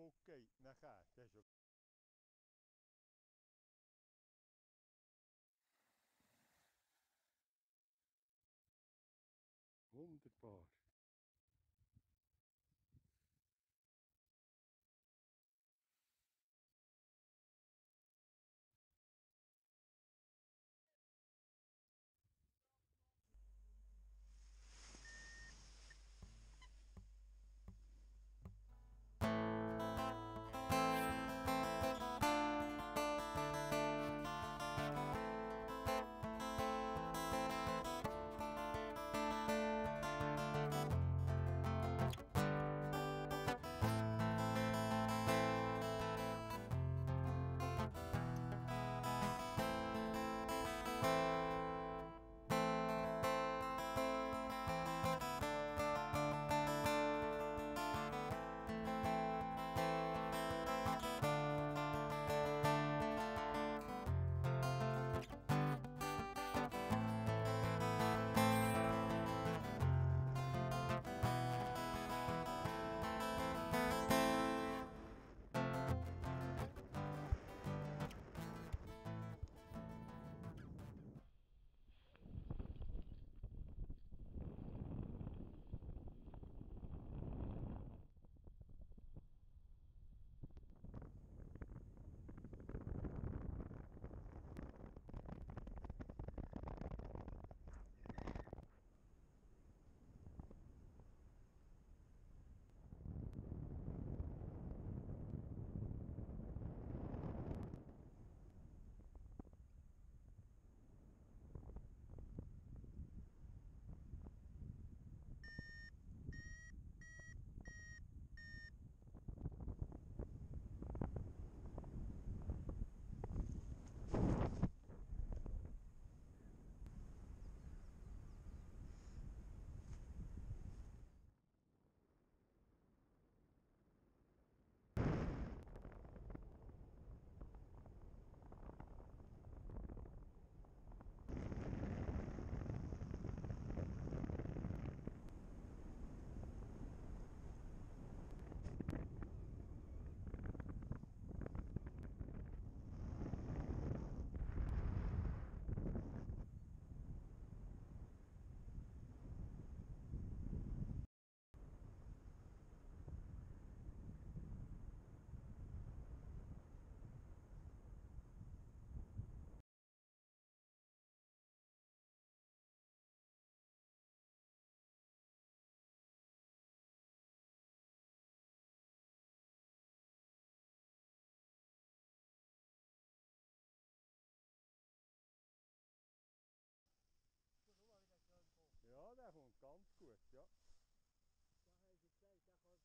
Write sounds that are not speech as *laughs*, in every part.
Oké, nou ga. Deze ook.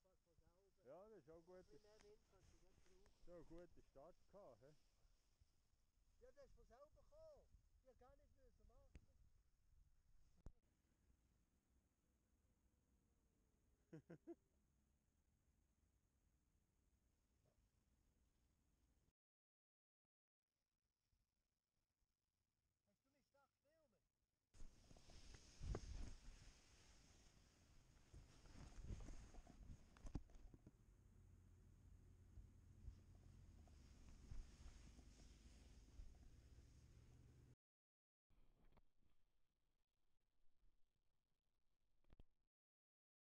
Fast. Ja, das ist auch gut. Bisschen mehr Wind kannst du nicht brauchen. Start gehabt. He? Ja, der ist von selber gekommen. Ich hätte gar nicht müssen machen. *laughs*